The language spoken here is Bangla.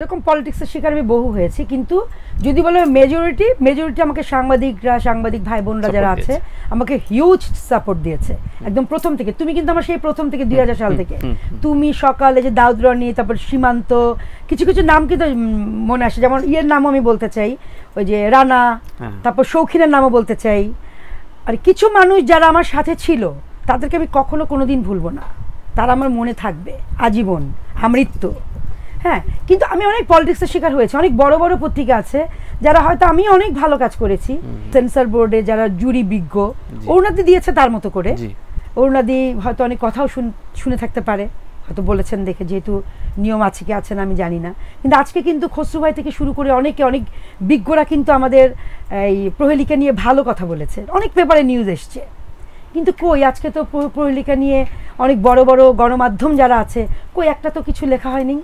এরকম পলিটিক্সের শিকার আমি বহু হয়েছি কিন্তু যদি বলো মেজরিটি মেজরিটি আমাকে সাংবাদিকরা সাংবাদিক ভাই বোনরা যারা আছে আমাকে হিউজ সাপোর্ট দিয়েছে। একদম প্রথম থেকে। তুমি কিন্তু আমার সেই প্রথম থেকে দুই হাজার সাল থেকে। তুমি সকালে যে দাউদ রনি তারপর সীমান্ত কিছু কিছু নাম কিন্তু মনে আসে। যেমন ইয়ের নামও আমি বলতে চাই ওই যে রানা হ্যাঁ। তারপর শৌখিনের নামও বলতে চাই। আর কিছু মানুষ যারা আমার সাথে ছিল তাদেরকে আমি কখনো কোনোদিন ভুলবো না। তারা আমার মনে থাকবে আজীবন। আমৃত্যু। হ্যাঁ কিন্তু আমি অনেক পলিটিক্সের শিকার হয়েছি। অনেক বড় বড় পত্রিকা আছে যারা হয়তো আমি অনেক ভালো কাজ করেছি। সেন্সর বোর্ডে যারা জুরি বিজ্ঞ অরুণাদি দিয়েছে তার মতো করে। অরুণাদি হয়তো অনেক কথাও শুন- শুনে থাকতে পারে হয়তো বলেছেন দেখে যেহেতু নিয়ম আছে কি আছে না আমি জানি না। কিন্তু আজকে কিন্তু খসরু ভাই থেকে শুরু করে অনেকে অনেক বিজ্ঞরা কিন্তু আমাদের এই প্রহেলিকা নিয়ে ভালো কথা বলেছে। অনেক পেপারে নিউজ এসছে। কিন্তু কই আজকে তো প্র- প্রহেলিকা নিয়ে অনেক বড় বড় গণমাধ্যম যারা আছে কই একটা তো কিছু লেখা হয়নি।